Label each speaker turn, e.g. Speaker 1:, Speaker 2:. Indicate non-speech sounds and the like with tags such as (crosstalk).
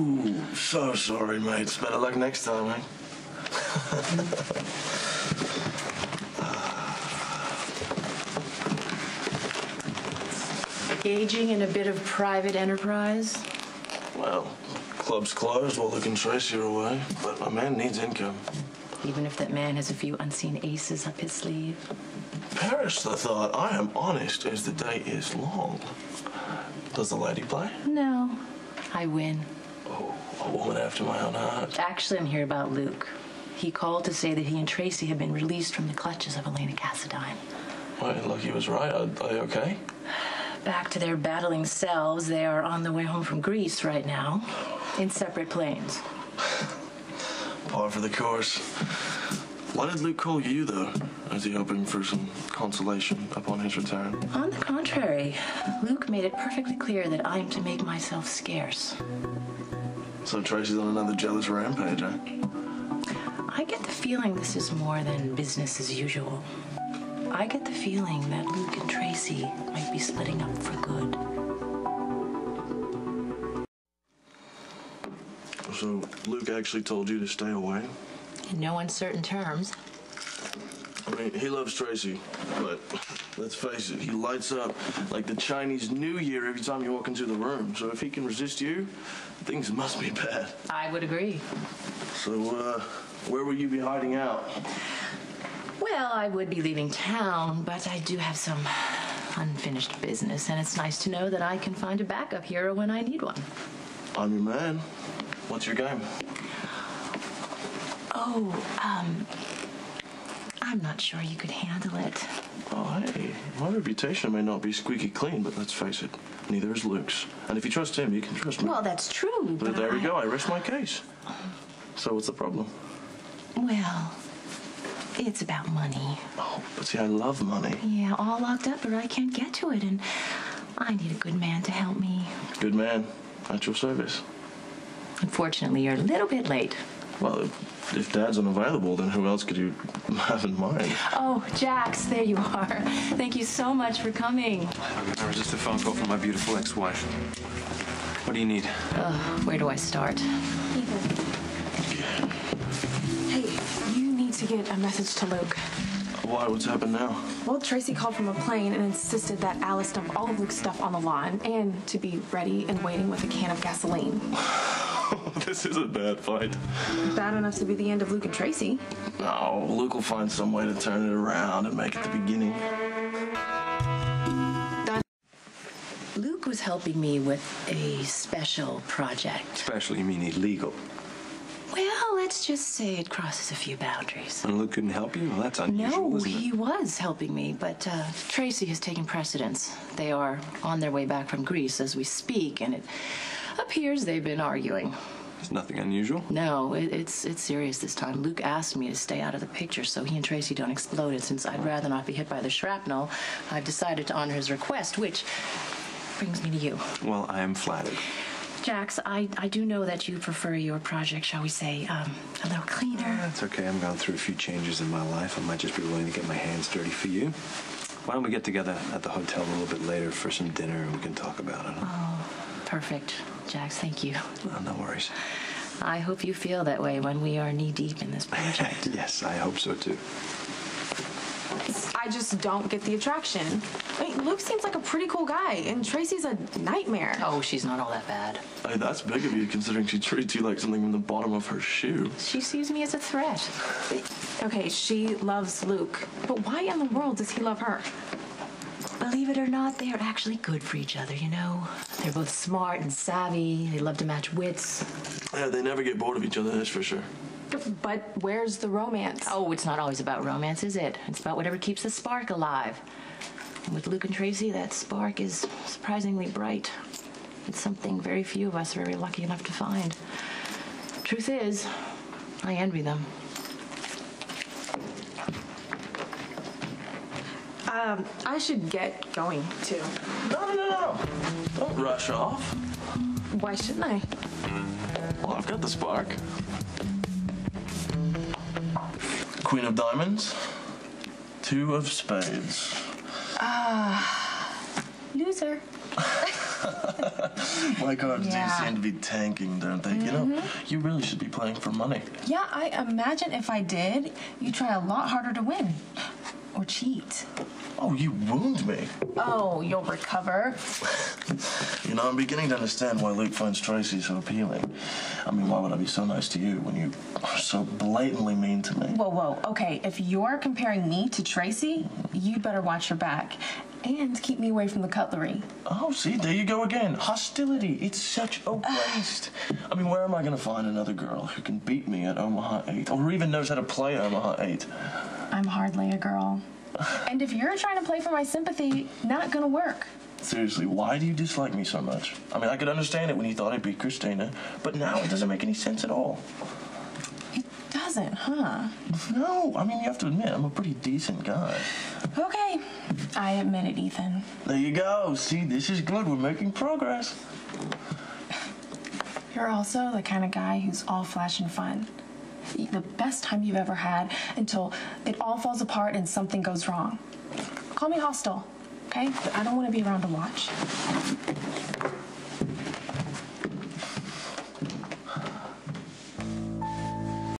Speaker 1: Oh, so sorry, mate. Better luck next time, eh? (laughs)
Speaker 2: Engaging in a bit of private enterprise?
Speaker 1: Well, club's closed while Luke and Tracy are away, but my man needs income.
Speaker 2: Even if that man has a few unseen aces up his sleeve?
Speaker 1: Perish the thought, I am honest as the day is long. Does the lady play?
Speaker 2: No. I win.
Speaker 1: A woman after my own heart.
Speaker 2: Actually, I'm here about Luke. He called to say that he and Tracy have been released from the clutches of Helena Cassadine.
Speaker 1: Well, look, he was right. Are, are they okay?
Speaker 2: Back to their battling selves, they are on the way home from Greece right now, in separate planes. (laughs)
Speaker 1: Par for the course. Why did Luke call you, though? Is he hoping for some consolation upon his return?
Speaker 2: On the contrary, Luke made it perfectly clear that I am to make myself scarce.
Speaker 1: So Tracy's on another jealous rampage, eh?
Speaker 2: I get the feeling this is more than business as usual. I get the feeling that Luke and Tracy might be splitting up for good.
Speaker 1: So Luke actually told you to stay away?
Speaker 2: In no uncertain terms.
Speaker 1: I mean, he loves Tracy, but (laughs) let's face it, he lights up like the Chinese New Year every time you walk into the room. So if he can resist you, things must be bad.
Speaker 2: I would agree.
Speaker 1: So, uh, where will you be hiding out?
Speaker 2: Well, I would be leaving town, but I do have some unfinished business, and it's nice to know that I can find a backup hero when I need one.
Speaker 1: I'm your man. What's your game?
Speaker 2: Oh, um, I'm not sure you could handle it.
Speaker 1: Oh, hey, my reputation may not be squeaky clean, but let's face it, neither is Luke's. And if you trust him, you can trust me.
Speaker 2: Well, that's true,
Speaker 1: but
Speaker 2: but
Speaker 1: there we go. I rest my case. So what's the problem?
Speaker 2: Well, it's about money.
Speaker 1: Oh, but see, I love money.
Speaker 2: Yeah, all locked up, but I can't get to it, and I need a good man to help me.
Speaker 1: Good man. At your service.
Speaker 2: Unfortunately, you're a little bit late.
Speaker 1: Well, if, if Dad's unavailable, then who else could you have in mind?
Speaker 2: Oh, Jax, there you are. Thank you so much for coming.
Speaker 3: I resist a phone call from my beautiful ex-wife. What do you need?
Speaker 2: Where do I start?
Speaker 4: Hey, you need to get a message to Luke.
Speaker 1: Why? What's happened now?
Speaker 4: Well, Tracy called from a plane and insisted that Alice dump all of Luke's stuff on the lawn and to be ready and waiting with a can of gasoline. (laughs)
Speaker 1: this is a bad fight.
Speaker 4: Bad enough to be the end of Luke and Tracy.
Speaker 1: No, Luke will find some way to turn it around and make it the beginning.
Speaker 2: Luke was helping me with a special project.
Speaker 3: Special, you mean illegal.
Speaker 2: Well, let's just say it crosses a few boundaries.
Speaker 3: And Luke couldn't help you? Well, that's unusual,
Speaker 2: No,
Speaker 3: isn't
Speaker 2: he was helping me, but uh, Tracy has taken precedence. They are on their way back from Greece as we speak, and it appears they've been arguing.
Speaker 3: It's nothing unusual.
Speaker 2: No, it, it's it's serious this time. Luke asked me to stay out of the picture so he and Tracy don't explode. And since I'd rather not be hit by the shrapnel, I've decided to honor his request, which brings me to you.
Speaker 3: Well, I am flattered.
Speaker 2: Jax, I, I do know that you prefer your project, shall we say, um, a little cleaner.
Speaker 3: That's okay. I'm going through a few changes in my life. I might just be willing to get my hands dirty for you. Why don't we get together at the hotel a little bit later for some dinner and we can talk about it?
Speaker 2: Oh, perfect. Jax, thank you.
Speaker 3: Oh, no worries.
Speaker 2: I hope you feel that way when we are knee deep in this project. (laughs)
Speaker 3: yes, I hope so too.
Speaker 4: I just don't get the attraction. I mean, Luke seems like a pretty cool guy, and Tracy's a nightmare.
Speaker 2: oh, she's not all that bad.
Speaker 1: Hey, that's big of you considering she treats you like something from the bottom of her shoe.
Speaker 2: She sees me as a threat.
Speaker 4: Okay, she loves Luke, but why in the world does he love her?
Speaker 2: Believe it or not, they are actually good for each other, you know? They're both smart and savvy. They love to match wits.
Speaker 1: Yeah, they never get bored of each other, that's for sure.
Speaker 4: But where's the romance?
Speaker 2: Oh, it's not always about romance, is it? It's about whatever keeps the spark alive. And with Luke and Tracy, that spark is surprisingly bright. It's something very few of us are very lucky enough to find. Truth is, I envy them.
Speaker 4: Um, I should get going too.
Speaker 1: No, no, no, no. Don't rush off.
Speaker 4: Why shouldn't I?
Speaker 1: Well, I've got the spark. Queen of diamonds. Two of spades.
Speaker 2: Ah, loser. (laughs)
Speaker 1: My cards
Speaker 4: Yeah.
Speaker 1: do seem to be tanking, don't they? You know, you really should be playing for money.
Speaker 4: Yeah, I imagine if I did, you'd try a lot harder to win. Or cheat.
Speaker 1: Oh, you wound me.
Speaker 4: Oh, you'll recover.
Speaker 1: You know, I'm beginning to understand why Luke finds Tracy so appealing. I mean, why would I be so nice to you when you are so blatantly mean to me?
Speaker 4: Whoa, whoa. Okay, if you're comparing me to Tracy, you'd better watch your back. And keep me away from the cutlery.
Speaker 1: Oh, see, there you go again. Hostility. It's such a waste. I mean, where am I going to find another girl who can beat me at Omaha 8 or even knows how to play Omaha 8?
Speaker 4: I'm hardly a girl. And if you're trying to play for my sympathy, not gonna work.
Speaker 1: Seriously, why do you dislike me so much? I mean, I could understand it when you thought I'd be Kristina, but now it doesn't make any sense at all.
Speaker 4: It doesn't, huh?
Speaker 1: No, I mean, you have to admit, I'm a pretty decent guy.
Speaker 4: Okay, I admit it, Ethan.
Speaker 1: There you go. See, this is good. We're making progress.
Speaker 4: You're also the kind of guy who's all flash and fun. The best time you've ever had until it all falls apart and something goes wrong. Call me hostile, okay? But I don't want to be around to watch.